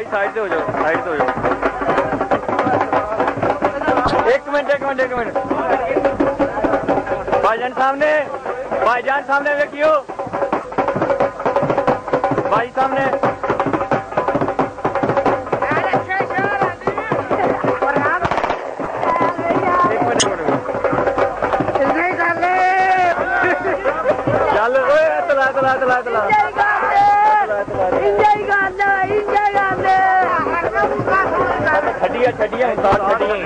भाई साइड से हो जाओ साइड से हो जाओ। एक मिनट एक मिनट एक मिनट। भाईजान सामने भाईजान सामने देखियो। भाई सामने। चल चला चला चला चला। चला चला छटिया छटिया सात छटिया